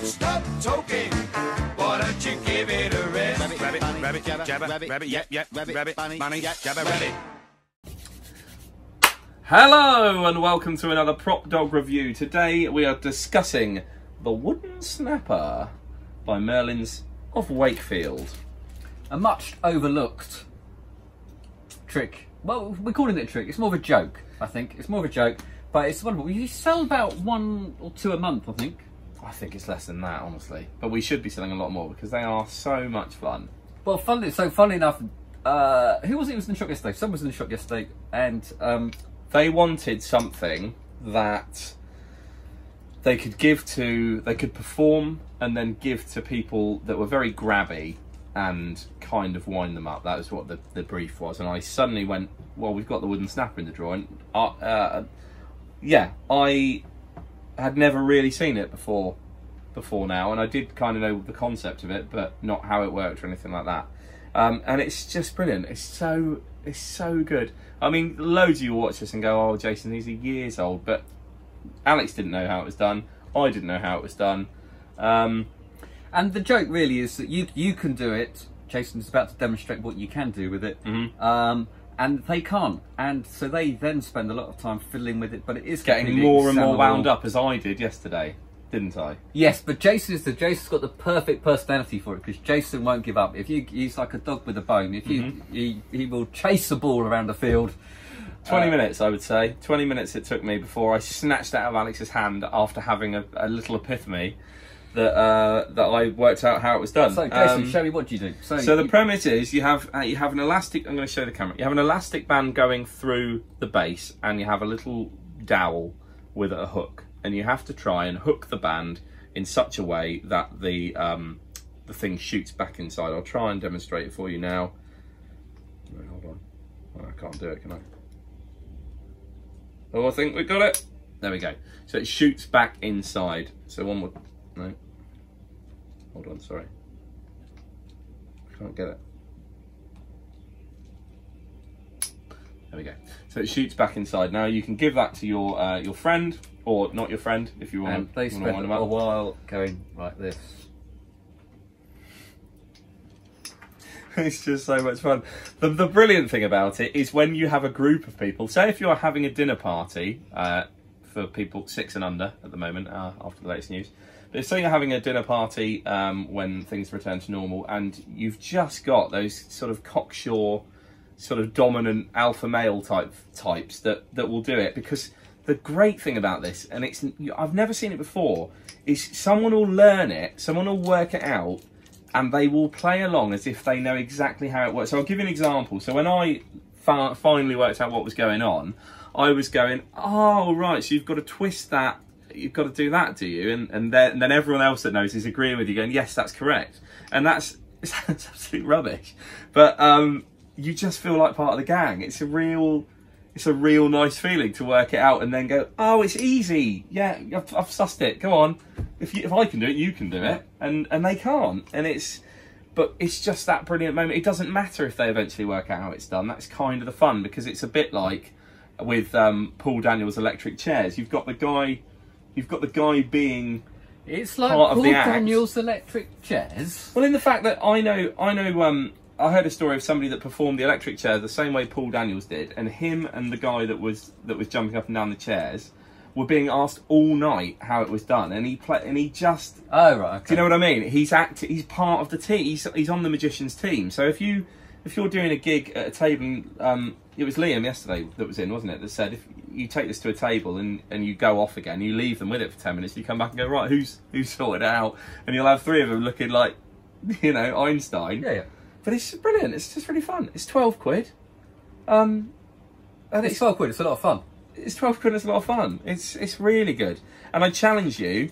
can't stop talking. Why don't you give it a rest? Rabbit, rabbit, rabbit, jabber, rabbit, yep, yep, rabbit, rabbit, bunny, jabber, rabbit. Hello and welcome to another Prop Dog review. Today we are discussing The Wooden Snapper by Merlins of Wakefield. a much overlooked trick. Well, we're calling it a trick. It's more of a joke, I think. It's more of a joke, but it's wonderful. You sell about one or two a month, I think. I think it's less than that, honestly. But we should be selling a lot more because they are so much fun. Well, funnily, so funnily enough, uh, who was it? was in the shop yesterday? Someone was in the shop yesterday, and um, They wanted something that they could give to, they could perform and then give to people that were very grabby and kind of wind them up. That was what the, the brief was. And I suddenly went, well, we've got the wooden snapper in the drawer. And uh, uh, yeah, I had never really seen it before before now, and I did kind of know the concept of it, but not how it worked or anything like that. Um, and it's just brilliant. It's so it's so good. I mean, loads of you watch this and go, "Oh, Jason, these are years old," but Alex didn't know how it was done. I didn't know how it was done. Um, and the joke really is that you you can do it. Jason's about to demonstrate what you can do with it, Mhm. um, and they can't, and so they then spend a lot of time fiddling with it. But it is getting more and more wound up as I did yesterday, didn't I? Yes, but Jason is the Jason's got the perfect personality for it because Jason won't give up. If you he's like a dog with a bone. If you Mm-hmm. he, he will chase the ball around the field. 20 Uh, minutes, I would say. 20 minutes it took me before I snatched out of Alex's hand after having a, a little epiphany that uh, that I worked out how it was done. So Jason, Um, show me what you do. So, So the you- premise is you have uh, you have an elastic. I'm going to show the camera. You have an elastic band going through the base, and you have a little dowel with a hook, and you have to try and hook the band in such a way that the um, the thing shoots back inside. I'll try and demonstrate it for you now. Wait, hold on. Oh, I can't do it, can I? Oh, I think we got it. There we go. So it shoots back inside. So one more. no. Hold on, sorry. I can't get it. There we go. So it shoots back inside. Now you can give that to your uh, your friend or not your friend if you want and to. they wind spend them a while going like this. it's just so much fun. The, the brilliant thing about it is when you have a group of people, say if you're having a dinner party uh, for people six and under at the moment uh, after the latest news, but say you're having a dinner party um, when things return to normal and you've just got those sort of cocksure, sort of dominant alpha male type types that, that will do it because the great thing about this, and it's I've never seen it before, is someone will learn it, someone will work it out, and they will play along as if they know exactly how it works. So I'll give you an example. So when I finally worked out what was going on, I was going, oh right, so you've got to twist that, you've got to do that, do you? And and then, and then everyone else that knows is agreeing with you, going, yes, that's correct. And that's it's absolute rubbish, but um, you just feel like part of the gang. It's a real. It's a real nice feeling to work it out and then go, oh, it's easy. Yeah, I've, I've sussed it. Come on, if you, if I can do it, you can do it, and and they can't. And it's, but it's just that brilliant moment. It doesn't matter if they eventually work out how it's done. That's kind of the fun because it's a bit like with um, Paul Daniels' electric chairs. You've got the guy, you've got the guy being It's like Part of Paul the act. Daniels' electric chairs. Well, in the fact that I know, I know, um, I heard a story of somebody that performed the electric chair the same way Paul Daniels did, and him and the guy that was that was jumping up and down the chairs were being asked all night how it was done, and he play, and he just Oh right. Okay. do you know what I mean? He's act. He's part of the team. He's he's on the magician's team. So if you if you're doing a gig at a table, um, it was Liam yesterday that was in, wasn't it? That said if you take this to a table and, and you go off again, you leave them with it for ten minutes, you come back and go right, who's who's sorted it out, and you'll have three of them looking like, you know, Einstein. Yeah, yeah. But it's brilliant. It's just really fun. It's twelve quid. Um, and It's it's twelve quid. It's a lot of fun. it's 12 quid it's a lot of fun it's it's really good and i challenge you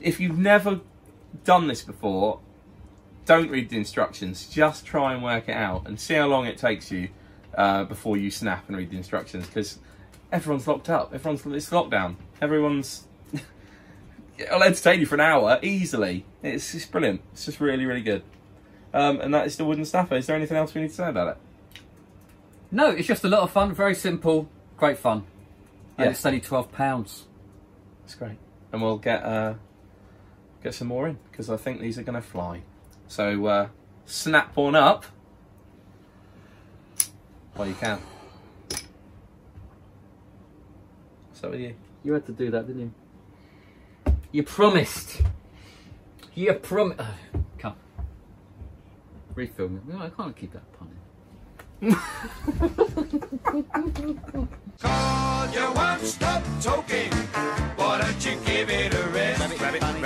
if you've never done this before don't read the instructions just try and work it out and see how long it takes you uh, before you snap and read the instructions because everyone's locked up everyone's it's lockdown everyone's it'll entertain you for an hour easily it's, it's brilliant it's just really really good um, and that is the wooden snapper is there anything else we need to say about it No, it's just a lot of fun. Very simple, great fun. And Yeah. it's only twelve pounds. It's great. And we'll get uh get some more in because I think these are going to fly. So uh, snap one up while you can. So are you. You had to do that, didn't you? You promised. You promised. come. Refilm it. No, I can't keep that pun in. Call you won't stop talking. Why don't you give it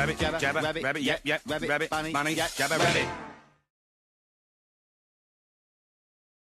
Rabbit, rabbit, jabber, rabbit, yep, yep, rabbit, bunny, jabber, rabbit.